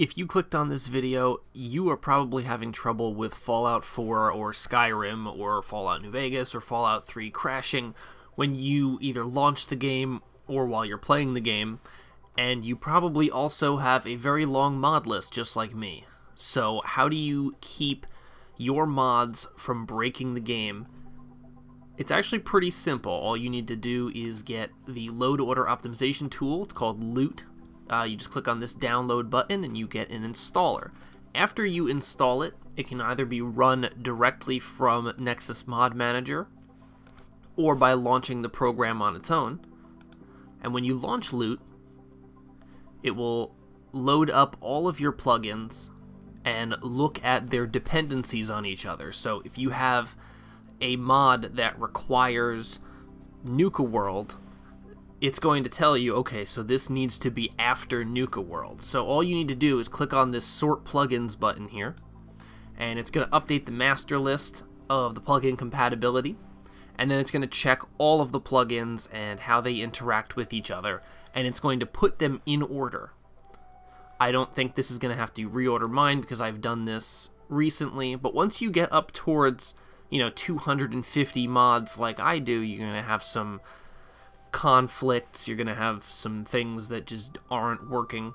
if you clicked on this video, you are probably having trouble with Fallout 4 or Skyrim or Fallout New Vegas or Fallout 3 crashing when you either launch the game or while you're playing the game, and you probably also have a very long mod list just like me. So how do you keep your mods from breaking the game? It's actually pretty simple. All you need to do is get the load order optimization tool. It's called Loot. Uh, you just click on this download button and you get an installer. After you install it, it can either be run directly from Nexus Mod Manager or by launching the program on its own. And when you launch Loot, it will load up all of your plugins and look at their dependencies on each other. So if you have a mod that requires Nuka World, it's going to tell you, okay, so this needs to be after Nuka World. So all you need to do is click on this Sort Plugins button here, and it's going to update the master list of the plugin compatibility, and then it's going to check all of the plugins and how they interact with each other, and it's going to put them in order. I don't think this is going to have to reorder mine because I've done this recently, but once you get up towards, you know, 250 mods like I do, you're going to have some conflicts, you're going to have some things that just aren't working.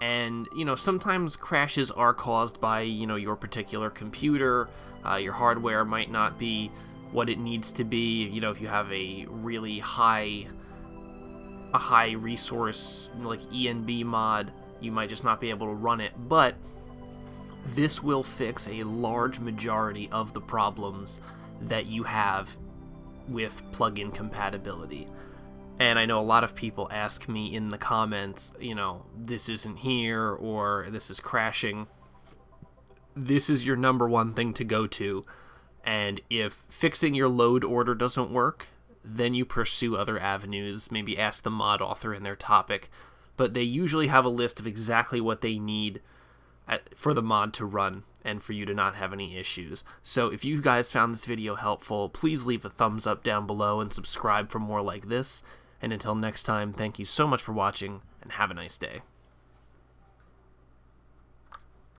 And, you know, sometimes crashes are caused by, you know, your particular computer. Uh, your hardware might not be what it needs to be. You know, if you have a really high, a high resource like ENB mod, you might just not be able to run it. But this will fix a large majority of the problems that you have with plugin compatibility. And I know a lot of people ask me in the comments, you know, this isn't here or this is crashing. This is your number one thing to go to and if fixing your load order doesn't work, then you pursue other avenues, maybe ask the mod author in their topic. But they usually have a list of exactly what they need for the mod to run and for you to not have any issues. So if you guys found this video helpful, please leave a thumbs up down below and subscribe for more like this. And until next time, thank you so much for watching and have a nice day.